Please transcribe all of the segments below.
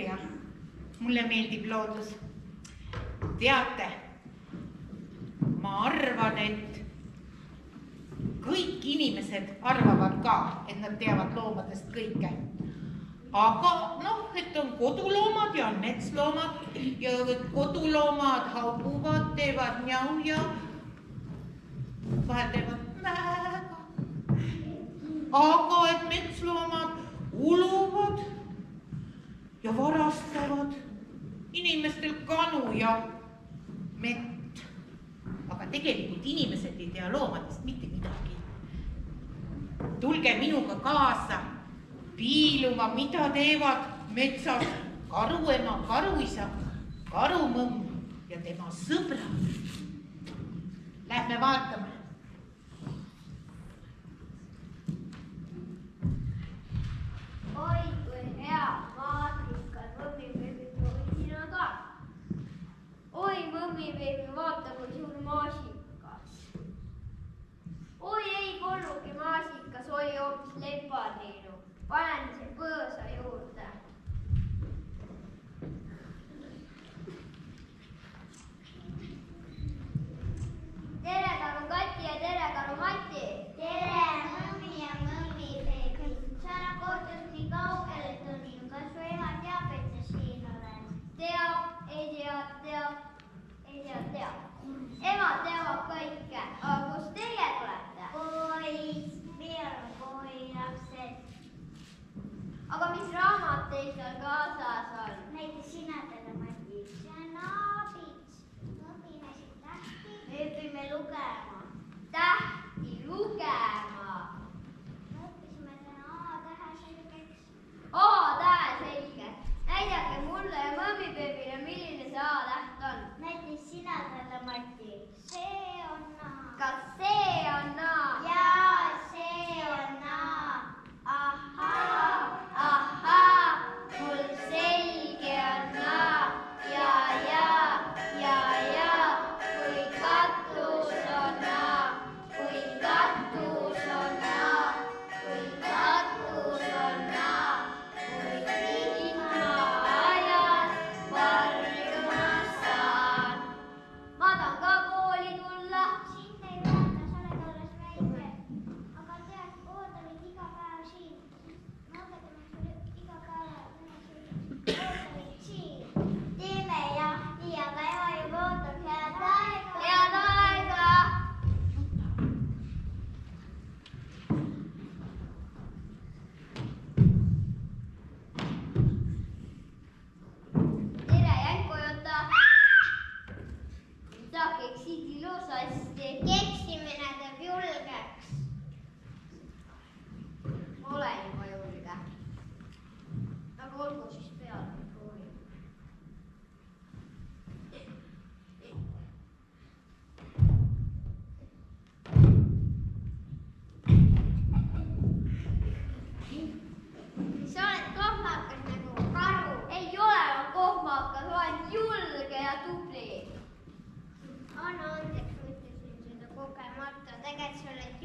uurija, mulle meeldib loodus. teate, ma arvan, et kõik inimesed arvavad ka, et nad teavad loomadest kõike. aga noh, et on koduloomad ja on metsloomad ja koduloomad hauguvad, teevad njau ja vahel teevad mää. aga et metsloomad uluvad ja varastavad inimestel kanu ja mett. aga tegelikult inimesed ei tea loomadest mitte midagi. tulge minuga kaasa piiluma, mida teevad metsas karuema, karuisa, karumõmm ja tema sõbrad. Lähme vaatame.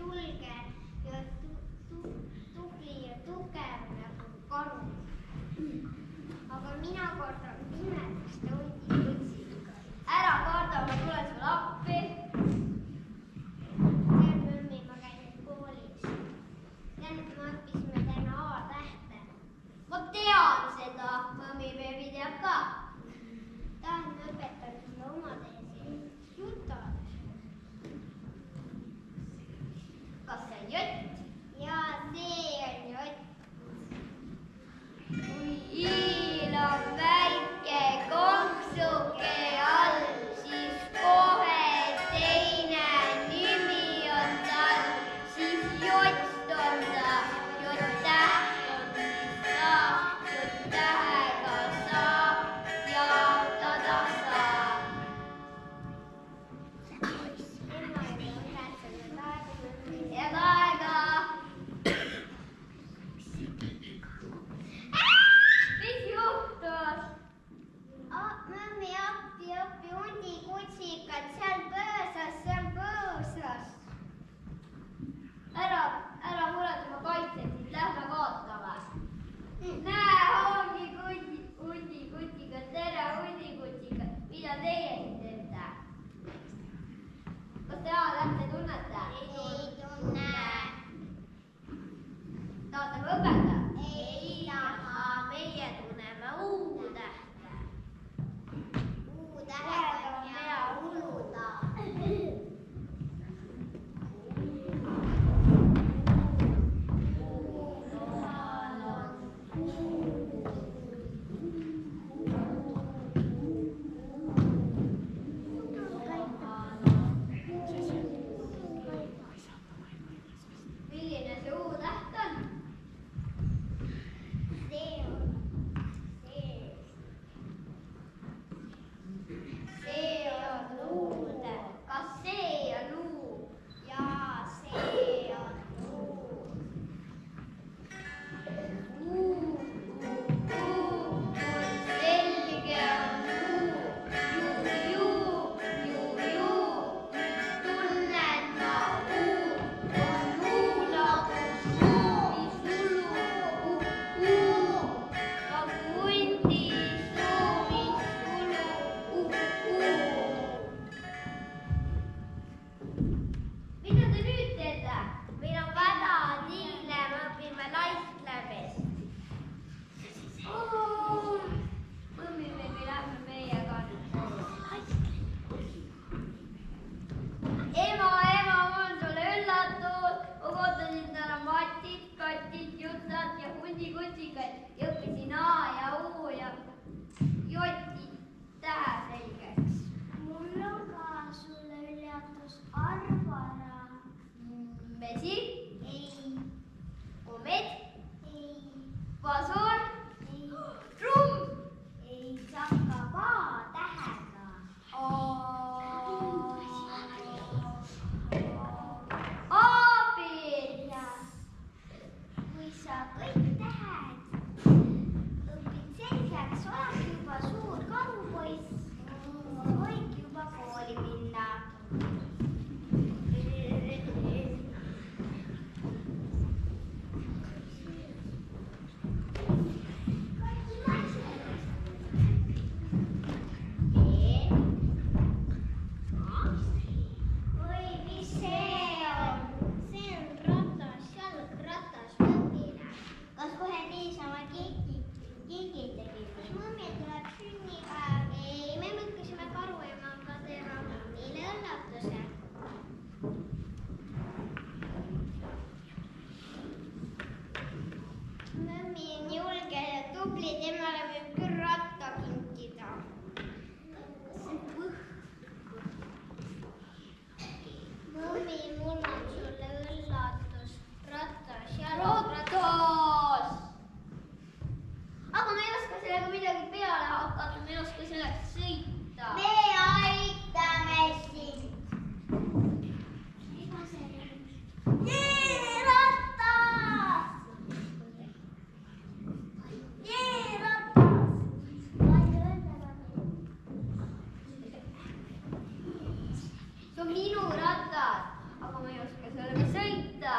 julge ja tu, tu, tubli ja tugev nagu karu. aga mina kordan. kutikaid, õppisin A ja U ja J-i tähe selgeks. mul on ka sulle üllatus, Barbara. Mm, vesi? ei. komet? ei. fasool? jõuratas, aga ma ei oska sellega sõita.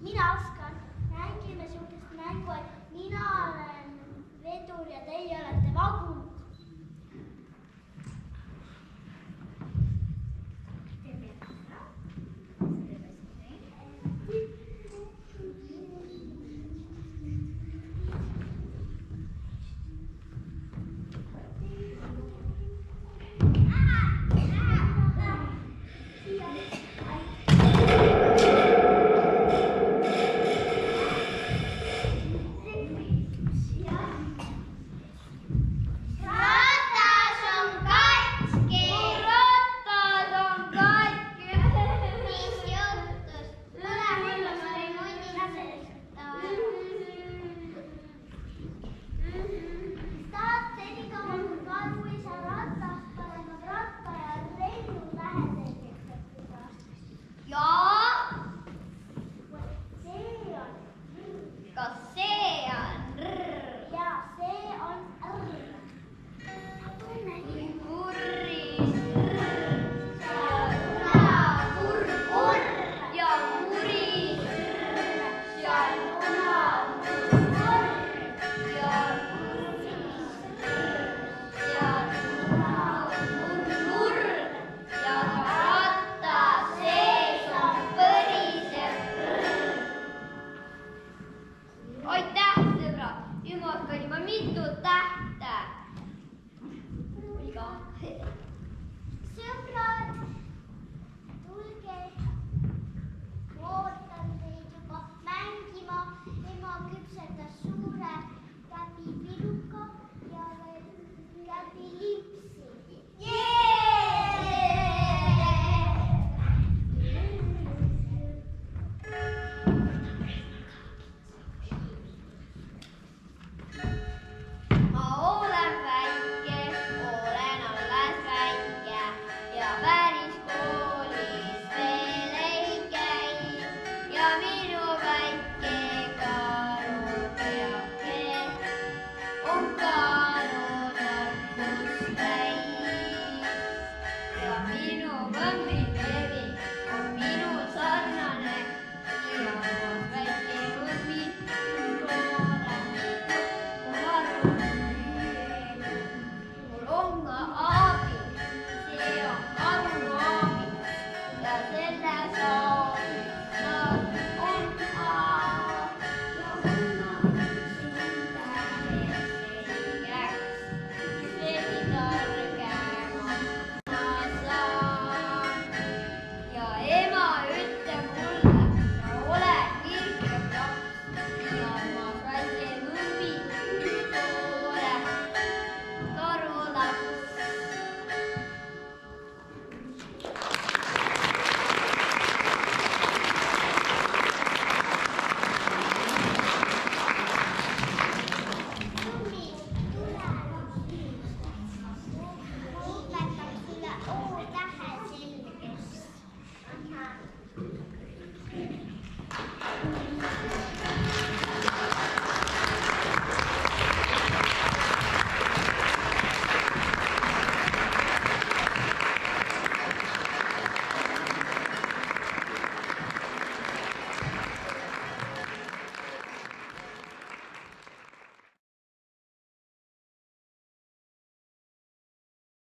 mina oskan, mängime sihukest mängu, et mina olen vedur ja teie olete las